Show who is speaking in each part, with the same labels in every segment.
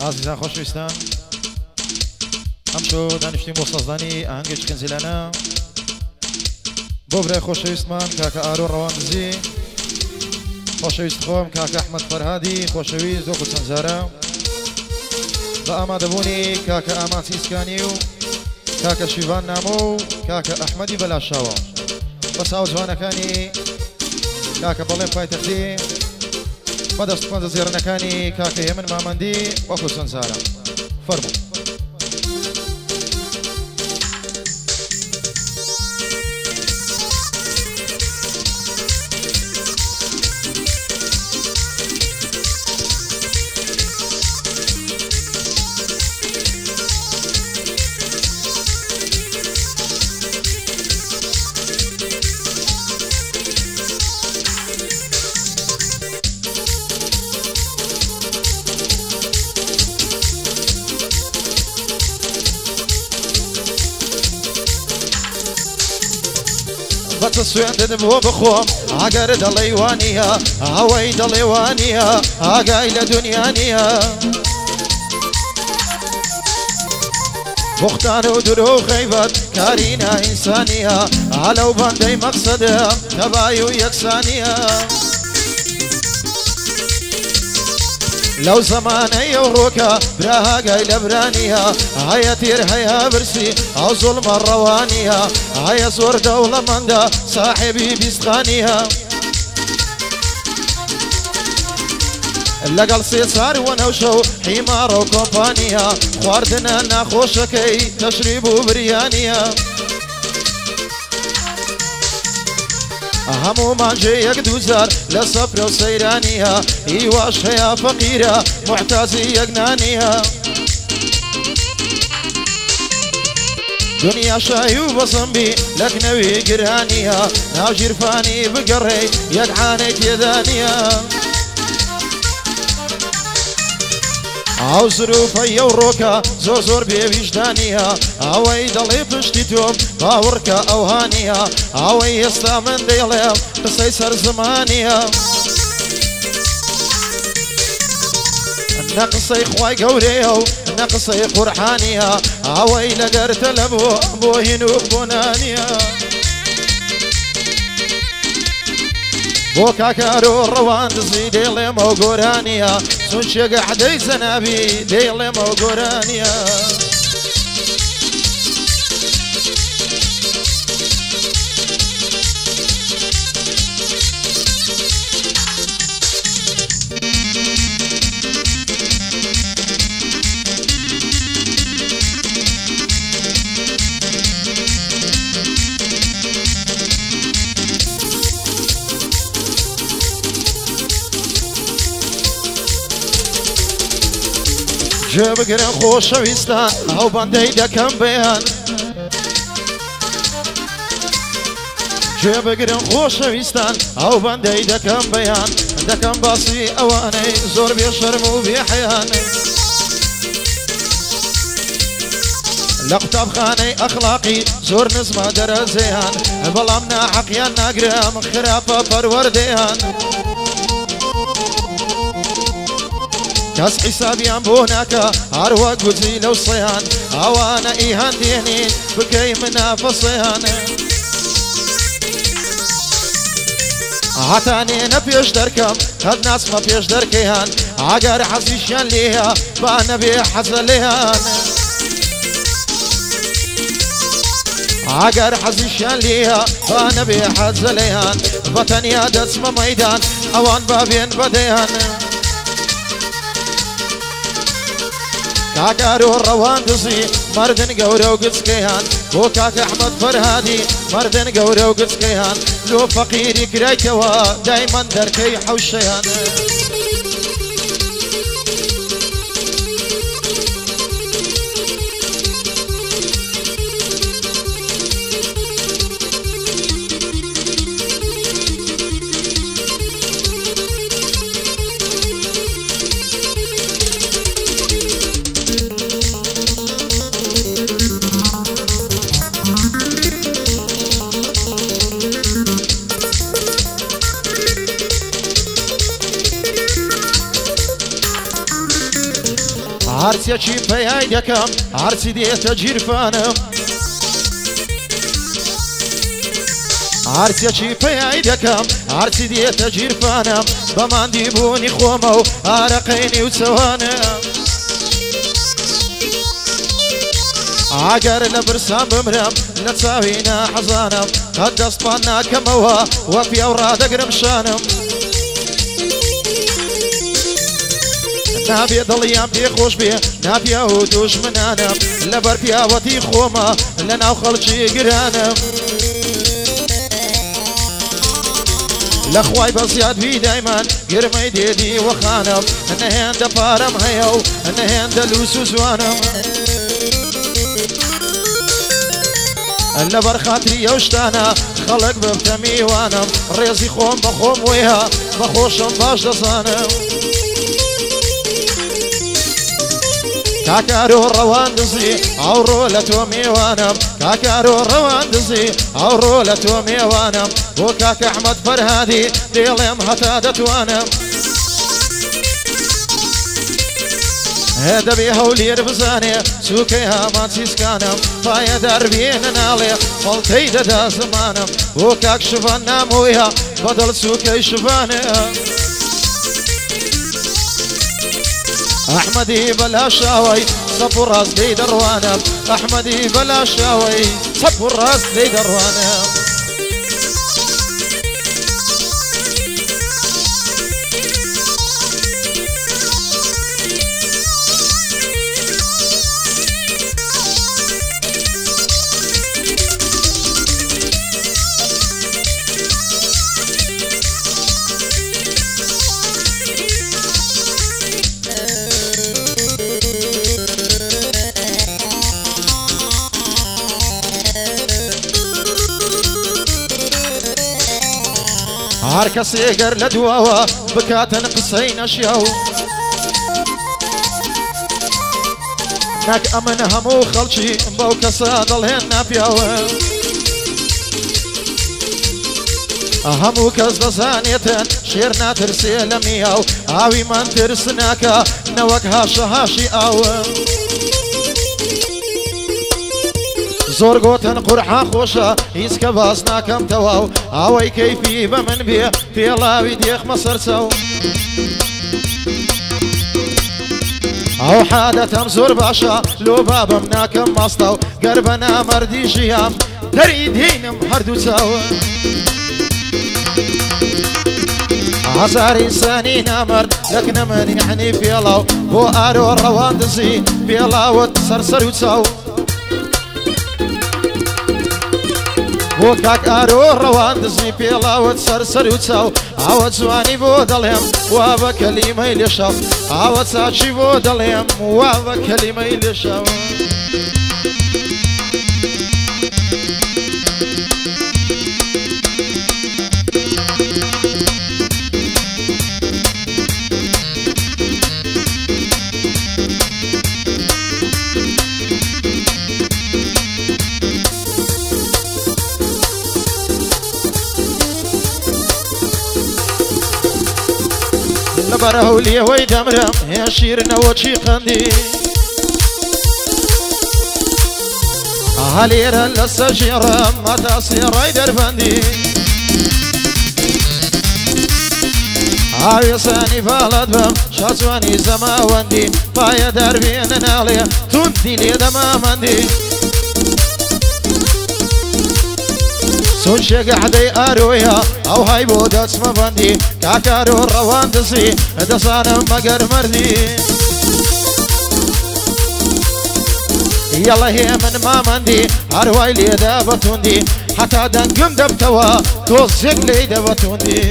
Speaker 1: ئازیزان خۆشویستان ئەمشۆ دانیشتین بۆ سەزدانی ئەهنگێک کنجیلانە بۆ برای خۆشەویستمان کاکە ئارۆ ڕەوانزی خۆشەویست خۆم کاکە ئەحمد فەرهادی خۆشەویست دۆ چەندجارە بە ئامادەبوونی کاکە ئاماسیسکانی و کاکە شیوان نامۆ و کاکە ئەحمەدی بەلاشاوە بە ساو جوانەکانی کاکە بەڵێ پایتەختی مدست زيرنا كاني کاکە من مامەندی وخصوصا سارة فرمو بەچە سوێندنم بۆ بخۆم ئاگەر دەڵێوانە ئەوەی دەڵێوانە ئاگای لە دنیاە بختان و درۆ خەیبەت کارینە ئینسانە هەلەو بەندەی مەقسەدە تەبای و یەکسانە. لەو زمانەی ئەو ڕۆکە براهاگای لە برانیە هەیە تێر هەیە برسی ئەو زۆڵمە ڕەوانیە هەیە زۆر دەوڵەمەندە ساحێبی بیستخانیە. لەگەڵ سێسار وە نەوشەو حیمارە و کۆمپانیە خواردنە ناخۆشەکەی تەشری بوو بریانە. هەمومان ژەیەک دوزار لە سەفر و سەیرانیە هیواش هەیە فەقیرە محتازی یەکنانیە دنیا شای و بەسمبی لەکنەوی گرانیە ناوژیرفانی بگەڕێ یەکعانێک یدانە ئاو زروفە یەو ڕۆکە زۆر زۆر بێویژدانە ئەوەی دەڵێ پشتی تۆم باوڕکە ئەو هاانە ئەوەی ئێستا من دەیڵێم قسەی سەر زمانە نە قسەی خی گەورەیە و نە قسەی قورحانە ئەوەی لەگەرتە لەبوو بۆ هین و بۆنانە. بۆ کاکار و ڕەوان دزی دێڵێمە و گۆرانە چون شێگە حدەی زەنابی دێڵێمە و گۆرانە. جێبگرن خۆشەویستان هەو بەندەی دەکەم بێن جێبگرن خۆشەویستان ئەو بەندەی دەکەم بەیان دەکەم باسی ئەوانەی زۆر بێشەرم و بێحیانەی لە قوتابخانەی ئەخلاقی زۆر نزمە دەرەزیان بەڵام ناحەقیان ناگرم خراپە پەروەردەیان. كاس حسابي عم بوناكا عروة قزيلة وصيان عوانا إيهان دينين بكي منافصيان انا بيش دركم هاد ناس ما بيش دركيان عقار حزيشان ليها بانا بيحزليان عقار حزيشان ليها بانا بيحزليان بطن يا دسم ميدان اوان بابين بديان كاكارو روان دصي مردن قورو وقدس بوكاك احمد فرهادي مردن قورو وقدس لو فقيري قريتوا دايما دركي حوشيان هەرچێکی پەیای یەکەم هەرچی دێتە گیرفانم هەرچێکی پەیای یەکەم هەرچی دێتە گیرفانم بەماندی بوونی خۆمە و ئارەقینی و چەوانم ئاگەر لە برسان بمرم لە چاوینە حەزانم قەت دەستپان ناکەمەوە وە پیاو ڕادەگرم شانم. نابێ دڵیان پێ خۆش بێ ناپیا و دوژمنانم لەبەر پیاوەتی خۆمە لە ناو خەڵکی گرانم. لەخوای بەزیاد وی دایمان گرمەی دێدی وەخانم نەهێندە پارەم هەیە و نەهێندە لووس و جوانم. لەبەر خاتری ئەو شتانە خەڵک بمتە میوانم ڕێزی خۆم بە خۆم وێها بەخۆشم باش دەزانم. کاکار و ڕەوان دزی ئەوڕۆ لە تۆ میێوانم کاکار و ڕەوان دزی ئەوڕۆ لە تۆ میێوانم بۆ کاکە ئەحمد فەرهادی دێڵێم هەتا دەتوانم دەبێ هەولێر بزانێ سوکەی هاماچیسکانم پایە دەربێنە ناڵێ خەڵکەی دەدا زمانم بۆ کاک شوان نامۆیە بەدڵ سوکەی شوانە. احمدي بلا شاوي صب الراس لي دروانا احمدي بلا شاوي صب الراس لي دروانا هەر کەسی ئەگەر لە دواوە بکاتەن قسەی نەشیا و نەک ئەمەە هەموو خەڵکی بەو کەسە دەڵێن ناپیاوە هەموو کەس دەزانێتن شێر ناترسێ لە میاو ئاوی من ترس ناکە نەوەک هاشە هاشی ئاوە. زۆر گۆتن قورحا خۆشە هیچکە باز ناکەم تەواو ئەوەی کەیفی بە من بێ پێڵاوی دێخمە سەرچە و. ئەو حادەتەم زۆر باشە لۆ بابم ناکەم ماستە و گەر بە نامەردی ژیام دەری دێنم هەردوو چاوە. هزار ئینسانی نامەرد لەکنە منی حنی پێڵاو بۆ ئارۆ ڕەوان دزی پێڵاوت سەرسەر و چاو. بۆ کاک ئارۆ ڕەوان دزنی پێڵاوت سەرسەر و چاو ئاوە جوانی بۆ دەڵێم وا بە کەلیمەی لێشەو ئاوە چاچی بۆ دەڵێم وا بە کەلیمەی لێشەوە. بەرە هەولێ وەی دەمرم هێ شیرنەوە چی قەندی هەلێرە لەسەر ژێڕم مەتاسی ڕای دەربەندی ئاوێسانی باڵات بم شازوانی زەماوەندی پایە دەربێنە ناڵێ توندی لێ دەمامەندی چون شێگەحدەی ئارۆیە ئەو های بۆ دەچمە بەندی کاکار و ڕەوان دزی دەزانم مەگەر مردی. یەڵە هێ من مامەندی هەروای لێدا بەتوندی حتا دەنگم دەبتەوە تۆ زێک لێی دەبەتوندی.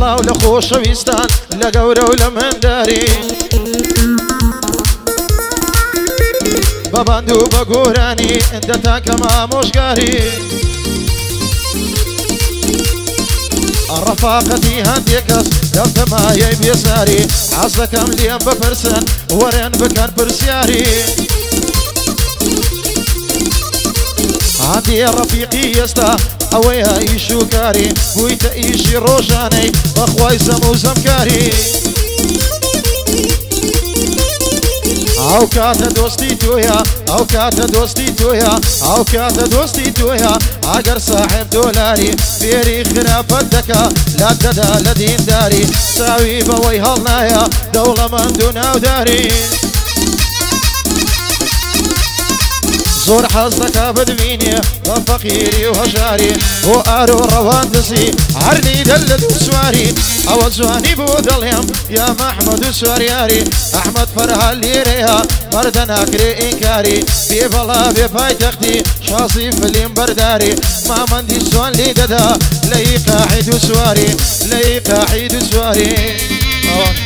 Speaker 1: بڵاو لە خۆشەویستان لە گەورە و لە منداری بەبند و بە گۆرانی ئەندە تاکە مامۆژگاری ڕەفاقەتی هەندێک کەس دەمتەمایە بێزاری حەزەکەم لێم بپرسن وەرێن بکەن پرسیاری. هادي رفيقي يستا ئەوەیە ئیش و کاری بوویتە ئیشی ڕۆژانەی بەخوای زەم و زەمکاری ئەو کاتە دۆستی تۆیە ئەو کاتە دۆستی تۆیە ئەو کاتە دۆستی تۆیە ئاگەر ساحب دۆلاری فێری خراپەت دەکا لا دەدا لە دینداری ساوی بەوەی هەڵ نایە دەوڵەمەند و ناوداری. زور حظك مني فقيري وهجاري وآرو روان دسي عرني دلت سواري أو زواني بود اليوم يا محمد وسورياري أحمد فرها اللي ريها مردن كري إنكاري في بلا في تختي شاصي فليم برداري ما دي سوان لي ددا لي قاعد سواري لي قاعد سواري آه.